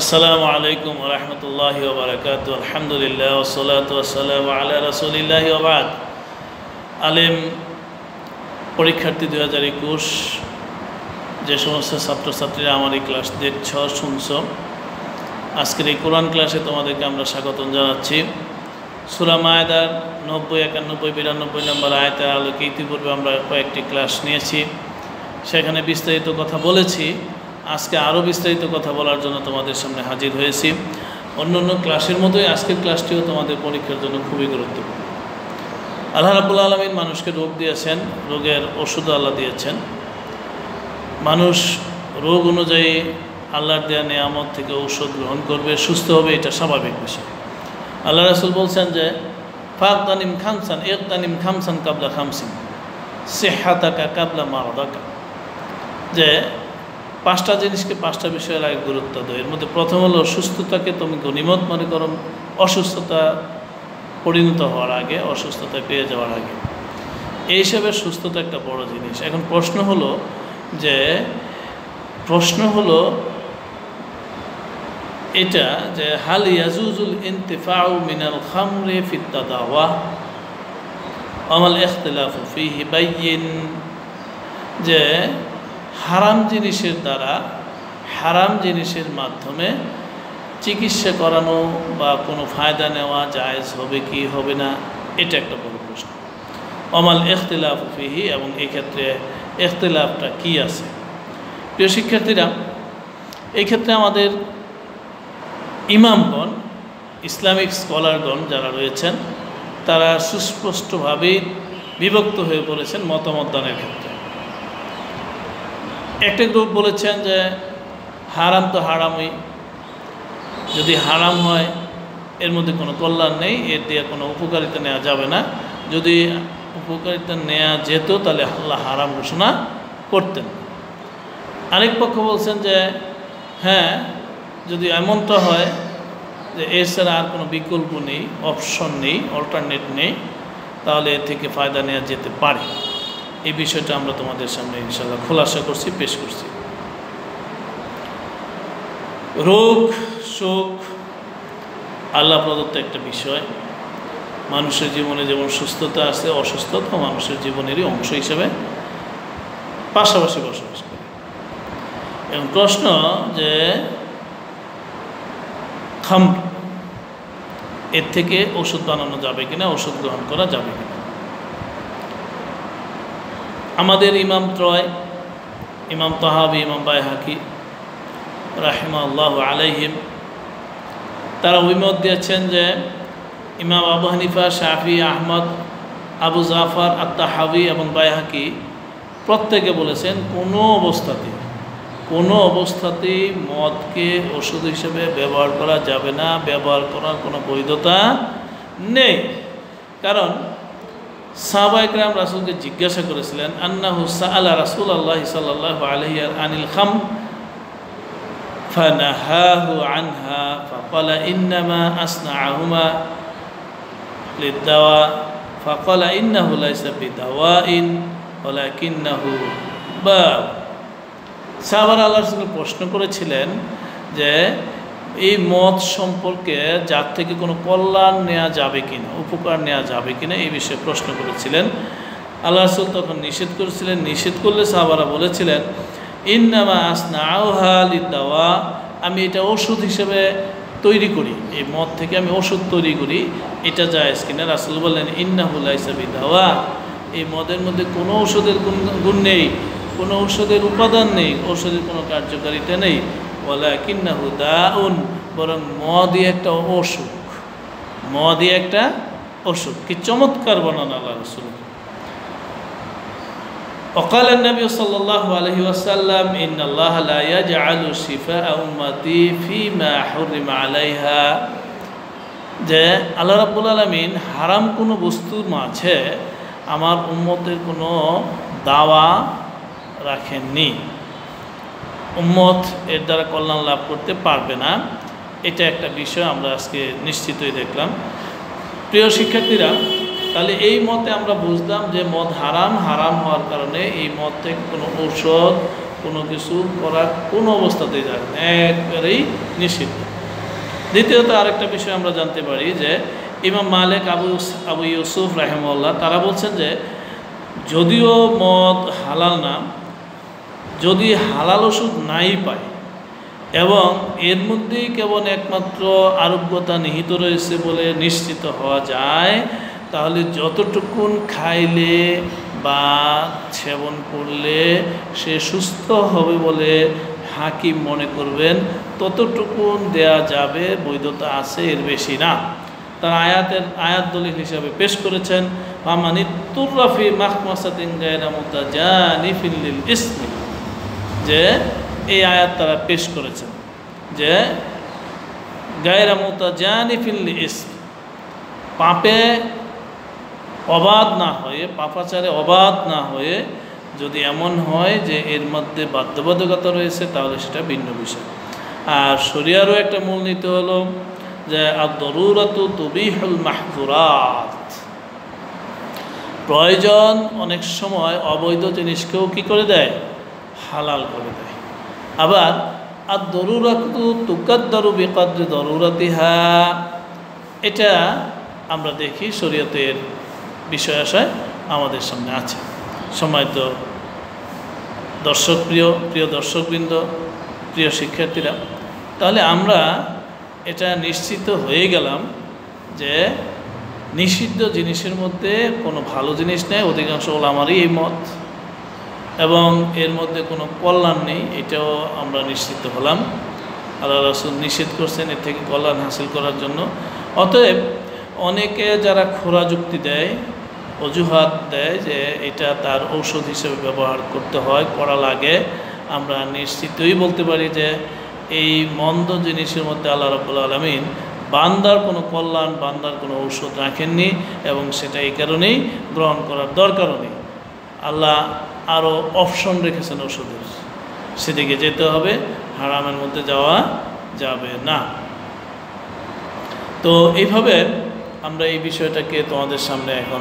আসসালামু আলাইকুম রহমতুল্লাহ ওবরাকাত আলহামদুলিল্লাহ ওসলাত ওসালাম আল্লাহ রসুলিল্লাহ ওবাদ আলেম পরীক্ষার্থী দু হাজার একুশ, যে সমস্ত ছাত্রছাত্রীরা আমার এই ক্লাস দেখছ, শুনছ, আজকের এই কোরআন ক্লাসে তোমাদেরকে আমরা স্বাগতম জানাচ্ছি। সুরা মায়দার নব্বই, একানব্বই, বিরানব্বই নম্বর আয়তের আলোকে ইতিপূর্বে আমরা কয়েকটি ক্লাস নিয়েছি। সেখানে বিস্তারিত কথা বলেছি। আজকে আরও বিস্তারিত কথা বলার জন্য তোমাদের সামনে হাজির হয়েছি। অন্য অন্য ক্লাসের মতোই আজকের ক্লাসটিও তোমাদের পরীক্ষার জন্য খুবই গুরুত্বপূর্ণ। আল্লাহ রাবুল আলমিন মানুষকে রোগ দিয়েছেন, রোগের ওষুধ আল্লাহ দিয়েছেন। মানুষ রোগ অনুযায়ী আল্লাহর দেয়া নেয়ামত থেকে ঔষধ গ্রহণ করবে, সুস্থ হবে, এটা স্বাভাবিক বিষয়। আল্লাহ রাসুল বলছেন যে ফাক তানিম খামসান এক তানিম খামসান কাবলা খামসিন, সেহাতাকা কাবলা মারাদাকা। যে পাঁচটা জিনিসকে পাঁচটা বিষয়ের আগে গুরুত্ব দেয় এর মধ্যে প্রথম হলো সুস্থতাকে তুমি গণিমত মনে করো, অসুস্থতা পরিণত হওয়ার আগে অসুস্থতায় পেয়ে যাওয়ার আগে। এই হিসাবে সুস্থতা একটা বড় জিনিস। এখন প্রশ্ন হলো যে, প্রশ্ন হলো এটা যে, হাল ইয়াজুজুল ইন্তেফাউ মিনাল খামরে ফিত্তা দাওয়া আমাল ইখতলাফ ফিহি বাইয়িন যে হারাম জিনিসের দ্বারা, হারাম জিনিসের মাধ্যমে চিকিৎসা করানো বা কোনো ফায়দা নেওয়া জায়েজ হবে কি হবে না, এটা একটা বড় প্রশ্ন। অমাল এখতলাফ ফিহি, এবং এক্ষেত্রে এখতলাফটা কি আছে? প্রিয় শিক্ষার্থীরা, এক্ষেত্রে আমাদের ইমামগণ, ইসলামিক স্কলারগণ যারা রয়েছেন, তারা সুস্পষ্টভাবেই বিভক্ত হয়ে পড়েছেন মতামত দানের ক্ষেত্রে। একটা গ্রুপ বলেছেন যে হারাম তো হারামই। যদি হারাম হয়, এর মধ্যে কোনো কল্যাণ নেই, এর দিয়ে কোনো উপকারিতা নেওয়া যাবে না। যদি উপকারিতা নেওয়া যেত, তাহলে আল্লাহ হারাম ঘোষণা করতেন। আরেক পক্ষ বলছেন যে হ্যাঁ যদি এমনটা হয় যে এছাড়া আর কোনো বিকল্প নেই অপশন নেই অল্টারনেট নেই, তাহলে এর থেকে ফায়দা নেওয়া যেতে পারে। এই বিষয়টা আমরা তোমাদের সামনে ইনশাল্লাহ খোলাসা করছি, পেশ করছি। রোগ, শোক, আল্লাহ প্রদত্ত একটা বিষয়। মানুষের জীবনে যেমন সুস্থতা আছে অসুস্থতা মানুষের জীবনেরই অংশ হিসেবে পাশাপাশি বসবাস করে। এবং প্রশ্ন যে খাম এর থেকে ওষুধ বানানো যাবে কিনা, ওষুধ গ্রহণ করা যাবে কিনা? আমাদের ইমাম ত্রয়, ইমাম তাহাবি, ইমাম হাকি রাহিমা আল্লাহ আলাইহিম, তারা অভিমত দিয়েছেন যে ইমাম আবু হানিফা, শাফি, আহমদ, আবু জাফর আত্মাহাবি এবং বাইহাকি প্রত্যেকে বলেছেন, কোনো অবস্থাতে, কোনো অবস্থাতেই মদকে ওষুধ হিসেবে ব্যবহার করা যাবে না, ব্যবহার করার কোনো বৈধতা নেই। কারণ সাহবাইকরাম রাসুলকে জিজ্ঞাসা করেছিলেন আন্নাহু সাআলা রাসুল আল্লাহ সাল্লাহ আলহি আনিল খাম فنهاه عنها فقال إنما أصنعهما للدواء فقال إنه ليس بدواء ولكنه باء সাহাবার আল্লাহ রসুল প্রশ্ন করেছিলেন যে এই মদ সম্পর্কে যার থেকে কোনো কল্যাণ নেওয়া যাবে কিনা, উপকার নেওয়া যাবে কিনা এই বিষয়ে প্রশ্ন করেছিলেন। আল্লাহ রসুল তখন নিষেধ করেছিলেন, নিষেধ করলে সাহাবারা বলেছিলেন, ইন্নামা আসনা আউহাল দাওয়া আমি এটা ওষুধ হিসেবে তৈরি করি, এই মদ থেকে আমি ওষুধ তৈরি করি, এটা যায় কিনা। রাসুল বললেন ইন্নাহুল্লা হিসাবে দাওয়া এই মদের মধ্যে কোনো ওষুধের গুণ গুণ নেই, কোনো ঔষধের উপাদান নেই, ঔষধের কোনো কার্যকারিতা নেই। বলা কিন্নাহু দাউন বরং মদই একটা অসুখ মদই একটা অসুখ কি চমৎকার বর্ণনা আল্লাহ রসুল وقال النبي صلى الله عليه وسلم إن الله لا يجعل شفاء أمتي فيما حرم عليها যে আল্লাহ রাব্বুল আলমিন হারাম কোনো বস্তুর মাঝে আমার উম্মতের কোনো দাওয়া রাখেননি উম্মত এর দ্বারা কল্যাণ লাভ করতে পারবে না। এটা একটা বিষয় আমরা আজকে নিশ্চিতই দেখলাম। প্রিয় শিক্ষার্থীরা, তাহলে এই মতে আমরা বুঝলাম যে মদ হারাম হারাম হওয়ার কারণে এই মদ থেকে কোনো ঔষধ, কোনো কিছু করার কোনো অবস্থাতেই যায় না একবারেই নিষিদ্ধ। দ্বিতীয়ত আরেকটা বিষয় আমরা জানতে পারি যে ইমাম মালিক আবু আবু ইউসুফ রাহেমউল্লাহ তারা বলছেন যে যদিও মদ হালাল না যদি হালাল ওষুধ নাই পায়, এবং এর মধ্যেই কেবল একমাত্র আরোগ্যতা নিহিত রয়েছে বলে নিশ্চিত হওয়া যায়, তাহলে যতটুকুন খাইলে বা সেবন করলে সে সুস্থ হবে বলে হাকিম মনে করবেন, ততটুকুন দেয়া যাবে, বৈধতা আছে, এর বেশি না। তার আয়াতের আয়াত দলিল হিসাবে পেশ করেছেন মামানি তুর্রাফি মাহমাসাতিন গায়রা মুতাজানিফিল ইসমি। যে এই আয়াত তারা পেশ করেছেন। যে গায়রা ফিল্লি ইসম। পাপে অবাধ না হয়ে, পাপাচারে অবাধ না হয়ে যদি এমন হয় যে এর মধ্যে বাধ্যবাধকতা রয়েছে, তাহলে সেটা ভিন্ন বিষয়। আর শরিয়ারও একটা মূলনীতি হলো যে আর দরুরত তবিহুল মাহজুরাত প্রয়োজন অনেক সময় অবৈধ জিনিসকেও কি করে দেয়? হালাল করে দেয়। আবার আর দরুরাতু তুকাদ্দারু বেকাদ্রে দরুরাতিহা, এটা আমরা দেখি শরীয়তের বিষয় আশায় আমাদের সামনে আছে। সময় তো দর্শক প্রিয় প্রিয় দর্শকবৃন্দ, প্রিয় শিক্ষার্থীরা, তাহলে আমরা এটা নিশ্চিত হয়ে গেলাম যে নিষিদ্ধ জিনিসের মধ্যে কোনো ভালো জিনিস নেই। অধিকাংশ ওলামারই এই মত। এবং এর মধ্যে কোনো কল্যাণ নেই, এটাও আমরা নিশ্চিত হলাম। আল্লাহ রসুল নিষেধ করছেন, এর থেকে কল্যাণ হাসিল করার জন্য। অতএব অনেকে যারা খোরা যুক্তি দেয়, অজুহাত দেয় যে এটা তার ঔষধ হিসেবে ব্যবহার করতে হয়, করা লাগে, আমরা নিশ্চিতই বলতে পারি যে এই মন্দ জিনিসের মধ্যে আল্লাহ রব্বুল আলমিন বান্দার কোনো কল্যাণ, বান্দার কোনো ঔষধ রাখেননি এবং সেটা এই কারণেই গ্রহণ করার দরকারও নেই। আল্লাহ আরও অপশন রেখেছেন ওষুধের। সেদিকে যেতে হবে, হারামের মধ্যে যাওয়া যাবে না। তো এইভাবে আমরা এই বিষয়টাকে তোমাদের সামনে এখন